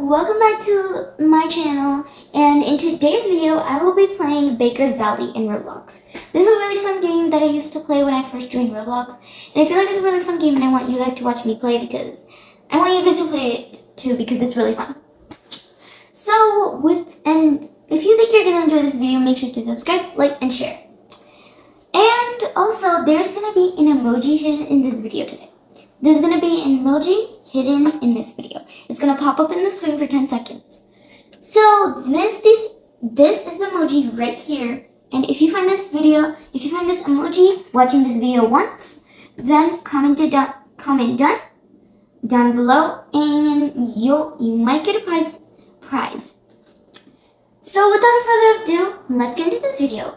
welcome back to my channel and in today's video I will be playing Baker's Valley in Roblox. This is a really fun game that I used to play when I first joined Roblox and I feel like it's a really fun game and I want you guys to watch me play because I want you guys to play it too because it's really fun. So with and if you think you're gonna enjoy this video make sure to subscribe, like, and share. And also there's gonna be an emoji hidden in this video today. There's gonna be an emoji hidden in this video. It's gonna pop up in the screen for 10 seconds. So this this this is the emoji right here. And if you find this video, if you find this emoji watching this video once, then comment it down comment done down below and you'll you might get a prize prize. So without further ado, let's get into this video.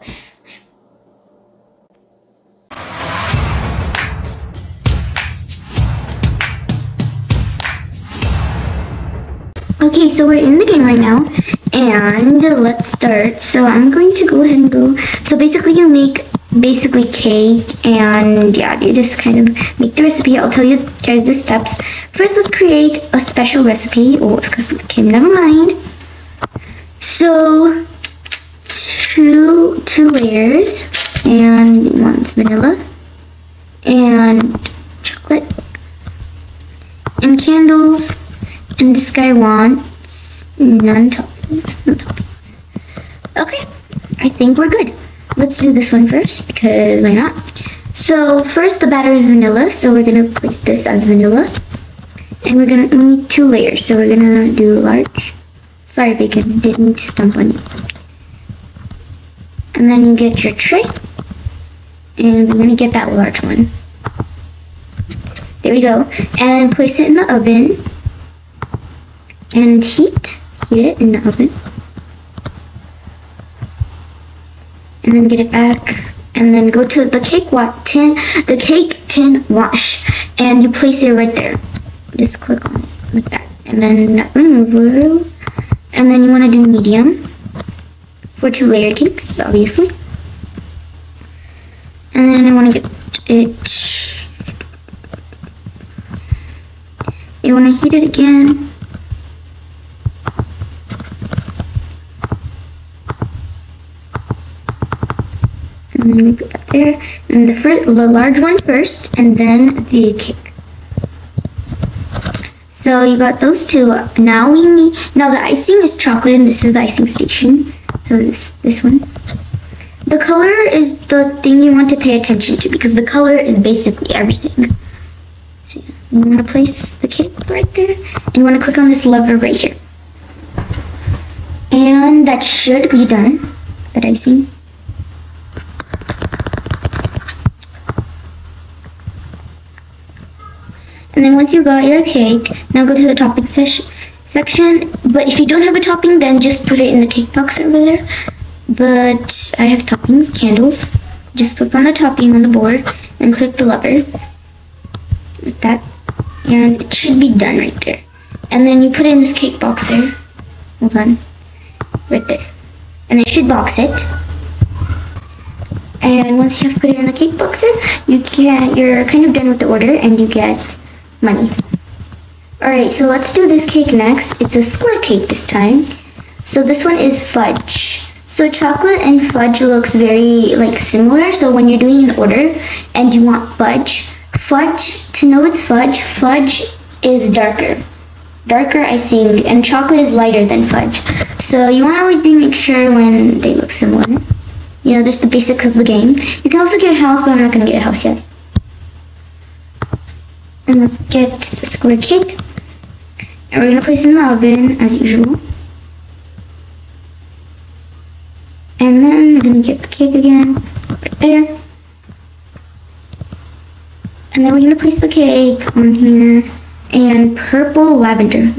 Okay, so we're in the game right now, and let's start. So I'm going to go ahead and go. So basically, you make basically cake, and yeah, you just kind of make the recipe. I'll tell you guys the steps. First, let's create a special recipe. Oh, it's custom. Okay, never mind. So two two layers, and one's vanilla, and chocolate, and candles and this guy wants none toppings. No toppings. Okay, I think we're good. Let's do this one first because why not? So first the batter is vanilla, so we're gonna place this as vanilla. And we're gonna need two layers, so we're gonna do large. Sorry, bacon, didn't to stump on you. And then you get your tray. And we're gonna get that large one. There we go. And place it in the oven and heat, heat it in the oven. And then get it back and then go to the cake tin, the cake tin wash and you place it right there. Just click on it like that. And then remove and then you want to do medium for two layer cakes, obviously. And then I want to get it, you want to heat it again and then we put that there. And the first, the large one first, and then the cake. So you got those two. Now we need, now the icing is chocolate, and this is the icing station. So this, this one. The color is the thing you want to pay attention to because the color is basically everything. So you want to place the cake right there, and you want to click on this lever right here. And that should be done, that icing. And then once you got your cake, now go to the topping section. But if you don't have a topping, then just put it in the cake box over there. But I have toppings, candles. Just click on the topping on the board and click the lever. Like that. And it should be done right there. And then you put in this cake box here. Hold on. Right there. And it should box it. And once you have put it in the cake boxer, you can you're kind of done with the order and you get money. Alright, so let's do this cake next. It's a square cake this time. So this one is fudge. So chocolate and fudge looks very like similar. So when you're doing an order and you want fudge, fudge, to know it's fudge, fudge is darker. Darker icing and chocolate is lighter than fudge. So you want to always be make sure when they look similar. You know, just the basics of the game. You can also get a house, but I'm not going to get a house yet. And let's get the square cake. And we're gonna place it in the oven as usual. And then we're gonna get the cake again, right there. And then we're gonna place the cake on here. And purple lavender.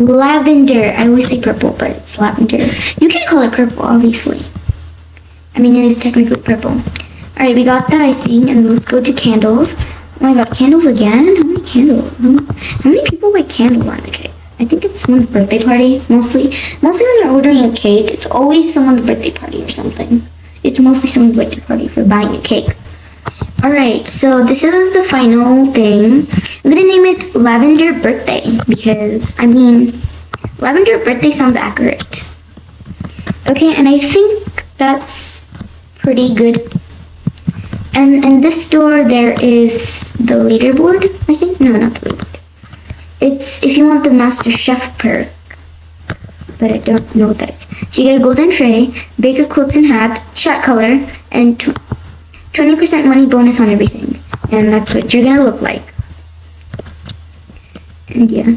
Lavender. I always say purple, but it's lavender. You can call it purple, obviously. I mean, it is technically purple. Alright, we got the icing, and let's go to candles. Oh my god, candles again? How many candles? How many people like candle on a cake? I think it's someone's birthday party, mostly. Mostly when you're ordering a cake, it's always someone's birthday party or something. It's mostly someone's birthday party for buying a cake. Alright, so this is the final thing. I'm gonna name it Lavender Birthday because, I mean, Lavender birthday sounds accurate. Okay, and I think that's pretty good. And in this door, there is the leaderboard, I think. No, not the leaderboard. It's if you want the Master Chef perk, but I don't know what that is. So you get a golden tray, baker cloaks and hat, chat color, and 20% money bonus on everything. And that's what you're gonna look like. And yeah.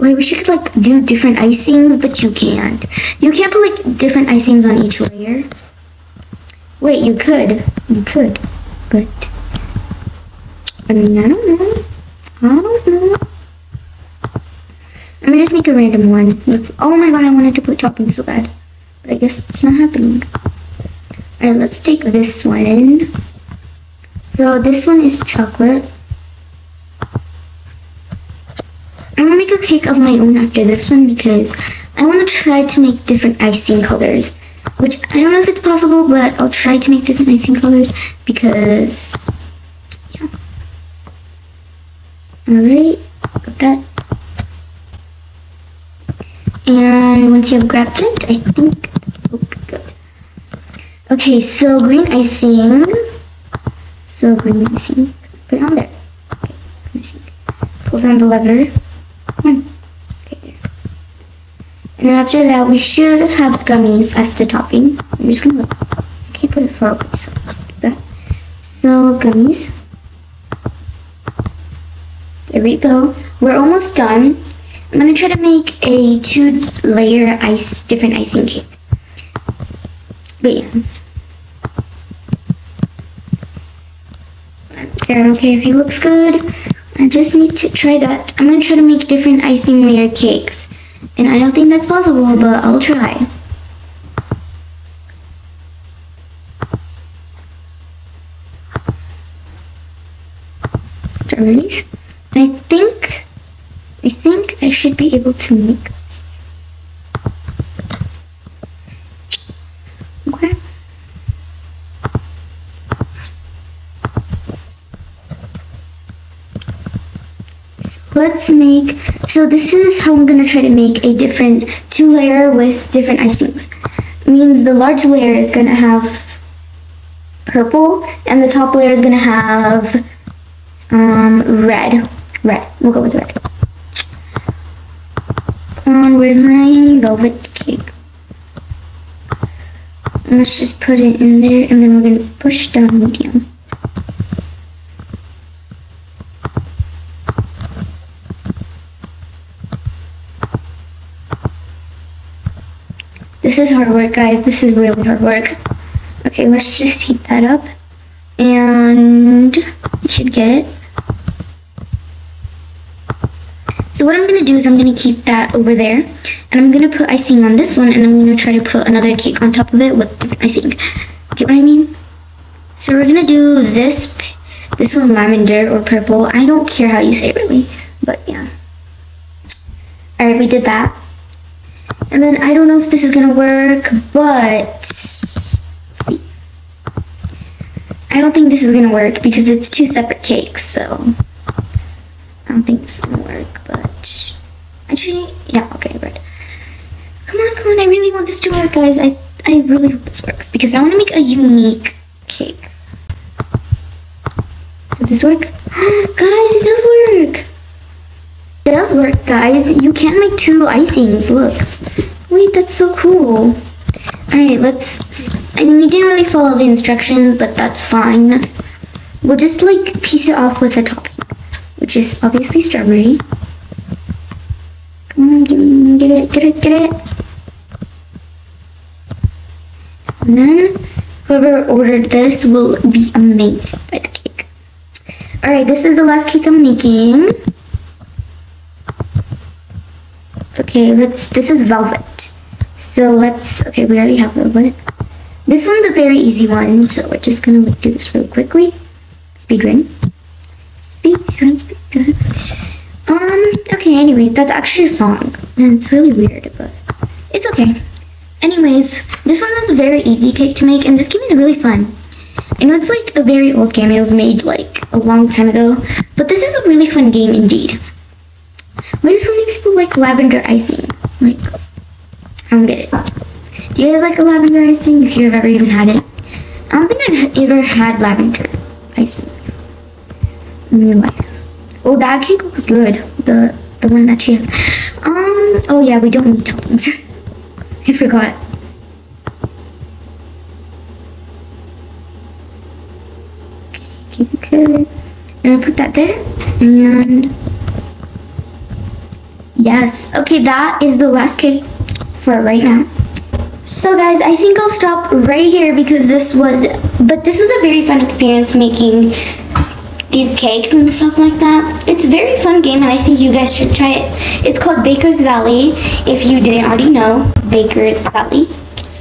I wish you could like do different icings, but you can't. You can't put like different icings on each layer. Wait, you could. You could. But I mean I don't know. I don't know. Let me just make a random one. Let's oh my god, I wanted to put topping so bad. But I guess it's not happening. Alright, let's take this one. So this one is chocolate. I'm gonna make a cake of my own after this one because I want to try to make different icing colors. Which I don't know if it's possible, but I'll try to make different icing colors because, yeah. Alright, got that. And once you have grabbed it, I think will be good. Okay, so green icing. So green icing. Put it on there. Okay. Pull down the lever. Okay, there. And after that, we should have gummies as the topping. I'm just gonna look. I can't put it far away, so that. So gummies. There we go. We're almost done. I'm gonna try to make a two layer ice different icing cake. But yeah. I don't care if he looks good. I just need to try that. I'm gonna try to make different icing layer cakes. And I don't think that's possible, but I'll try. Strawberries. I think, I think I should be able to make let's make, so this is how I'm going to try to make a different two layer with different icings. Means the large layer is going to have purple and the top layer is going to have um, red. Red. We'll go with red. Come on, where's my velvet cake? Let's just put it in there and then we're going to push down medium. This is hard work, guys. This is really hard work. Okay, let's just heat that up. And we should get it. So what I'm going to do is I'm going to keep that over there. And I'm going to put icing on this one. And I'm going to try to put another cake on top of it with different icing. Get what I mean? So we're going to do this. This one lavender or purple. I don't care how you say it really. But yeah. Alright, we did that. And then I don't know if this is gonna work, but see. I don't think this is gonna work because it's two separate cakes, so I don't think this is gonna work, but actually, yeah, okay, right. Come on, come on, I really want this to work, guys. I, I really hope this works because I want to make a unique cake. Does this work? guys, it does work! Does work, guys. You can make two icings, look. Wait, that's so cool. Alright, let's... I mean, we didn't really follow the instructions, but that's fine. We'll just, like, piece it off with a topping, which is obviously strawberry. Come on, get, get it, get it, get it. And then, whoever ordered this will be amazed by the cake. Alright, this is the last cake I'm making. Okay, let's, this is velvet. So let's, okay, we already have velvet. This one's a very easy one, so we're just gonna do this really quickly. Speed run. Speed run, speed run. Um, okay, anyway, that's actually a song. And it's really weird, but it's okay. Anyways, this one is a very easy cake to make, and this game is really fun. I know it's like a very old game, it was made like a long time ago, but this is a really fun game indeed. Why do so many people like lavender icing? Like, I don't get it. Do you guys like a lavender icing if you've ever even had it? I don't think I've ever had lavender icing in real life. Oh, that cake looks good. The the one that she has. Um. Oh yeah, we don't need toppings. I forgot. Okay, I'm gonna put that there, and yes. Okay, that is the last cake for right now. So guys, I think I'll stop right here because this was, but this was a very fun experience making these cakes and stuff like that. It's a very fun game and I think you guys should try it. It's called Baker's Valley, if you didn't already know, Baker's Valley.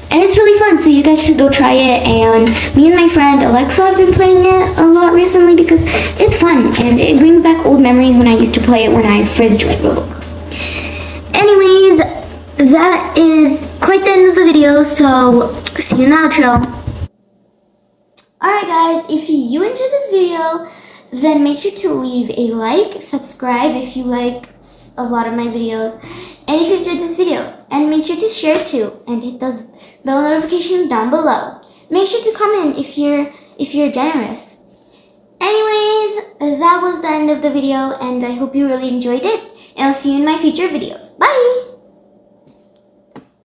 And it's really fun, so you guys should go try it. And me and my friend Alexa have been playing it a lot recently because it's fun and it brings back old memories when I used to play it when I first joined Roblox. That is quite the end of the video, so see you in the outro. Alright guys, if you enjoyed this video, then make sure to leave a like, subscribe if you like a lot of my videos, and if you enjoyed this video. And make sure to share too, and hit those bell notifications down below. Make sure to comment if you're if you're generous. Anyways, that was the end of the video, and I hope you really enjoyed it, and I'll see you in my future videos. Bye!